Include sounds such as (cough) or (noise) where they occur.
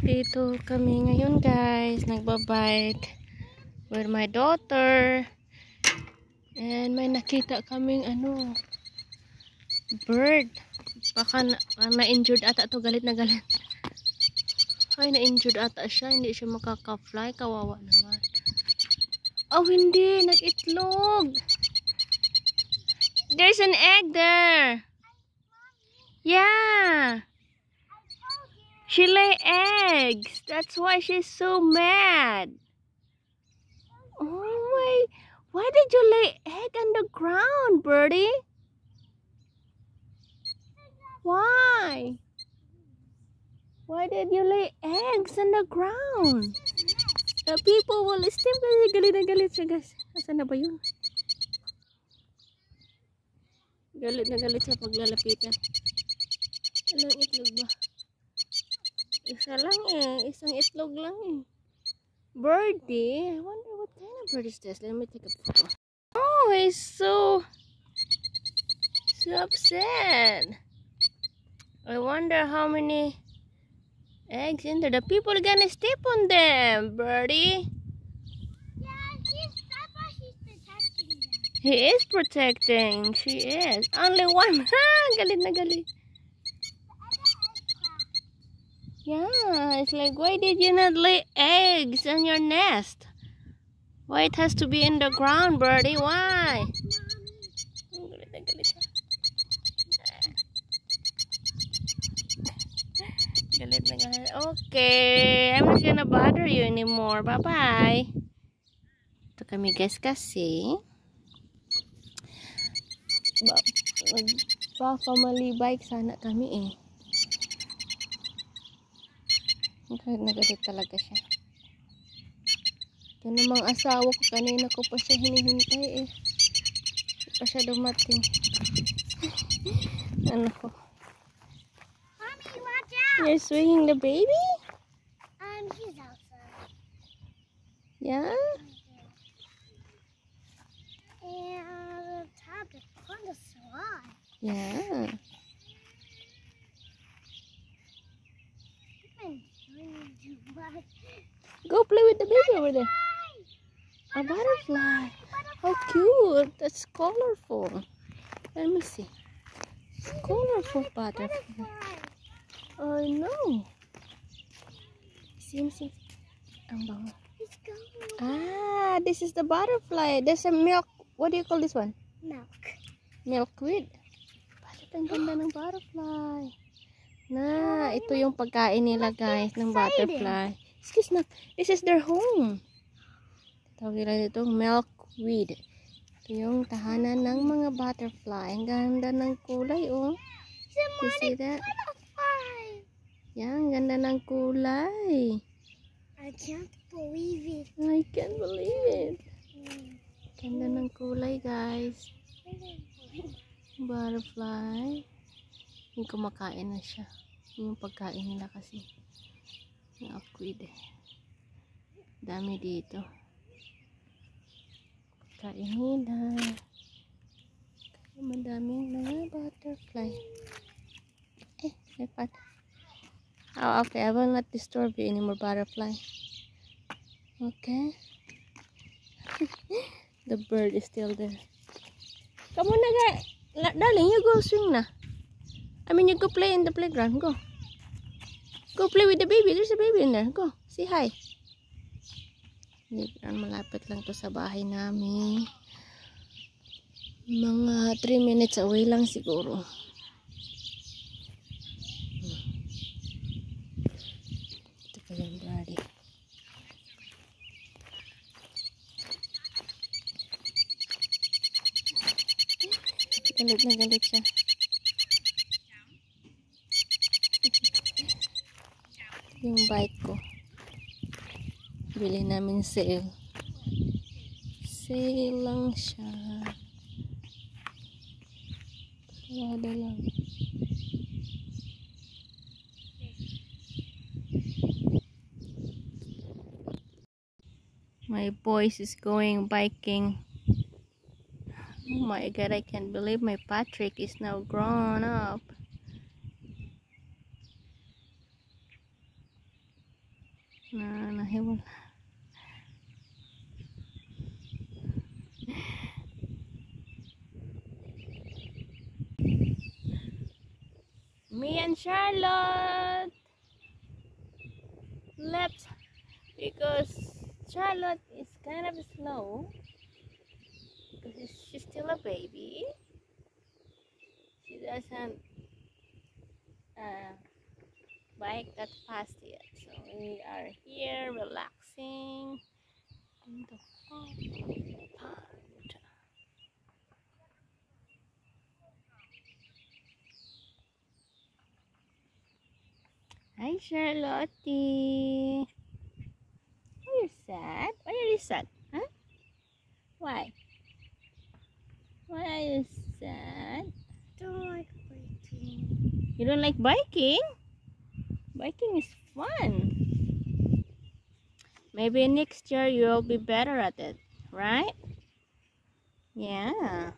Dito kami ngayon guys. Nagbabite with my daughter. And may nakita kaming ano bird. Baka na-injured na ata to galit na galit. Ay, na-injured ata siya. Hindi siya makaka-fly. Kawawa naman. Oh, hindi. Nag-itlog. There's an egg there. Yeah. She lay eggs. That's why she's so mad. Oh my. Why did you lay egg on the ground, birdie? Why? Why did you lay eggs on the ground? The people will steam kasi galit na galit siya guys. Asan na ba yun? Galit na galit siya pag lalapitan. Anong itlog ba? Isa lang eh. Isang itlog lang eh. Birdie. I wonder what kind of bird is this. Let me take a photo. Oh, he's so... So upset. I wonder how many eggs in there. The people are gonna step on them, Birdie. Yeah, she's, that's why she's protecting them. He is protecting. She is. Only one. Ha! (laughs) galit na galit. Yeah, it's like, why did you not lay eggs on your nest? Why it has to be in the ground, Birdie? Why? Okay, I'm not gonna bother you anymore. Bye-bye. Ito kami guys kasi ba, ba family bike sana kami eh. Galit na galit talaga siya. Ito namang asawa ko kanina ko pa siya hinihintay eh. Hindi pa siya dumating. (laughs) ano ko? Mommy, watch out! You're swinging the baby? Um, she's outside. Yeah? And on top, the on the slide. Yeah. Go play with the baby over there. A butterfly. How cute. That's colorful. Let me see. Colorful butterfly. I know. Sim. Ang bango. It's Ah, this is the butterfly. There's a milk. What do you call this one? milk. Milkweed. Bakit ang ganda ng butterfly? Na, ito yung pagkain nila guys ng butterfly. Excuse me. This is their home. Tawag nila dito milkweed. Ito yung tahanan ng mga butterfly. Ang ganda ng kulay oh. You see that? Yan, ganda ng kulay. I can't believe it. I can't believe it. Ganda ng kulay guys. Butterfly. Yung kumakain na siya. Yung pagkain nila kasi. Yung akwid eh. Dami dito. Pagkain nila. Madaming mga butterfly. Eh, lipat. Oh, okay. I will not disturb you anymore, butterfly. Okay. (laughs) the bird is still there. Come on na, guys. Darling, you go swing na. I mean, you go play in the playground. Go. Go play with the baby. There's a baby in there. Go. Say hi. Librang malapit lang to sa bahay namin. Mga 3 minutes away lang siguro. Ito pa yung birdie. Galit na galit siya. Yung bike ko. Bili namin sale. Sale lang siya. Parada lang. My boys is going biking. Oh my god, I can't believe my Patrick is now grown up. Ay, wala. Me and Charlotte left because Charlotte is kind of slow because she's still a baby. She doesn't uh, bike that fast yet. We are here relaxing in the pond. Hi, Charlotte. Are you sad? Why are you sad? Huh? Why? Why are you sad? Don't like waiting. You don't like biking? Biking is fun. Maybe next year you'll be better at it, right? Yeah.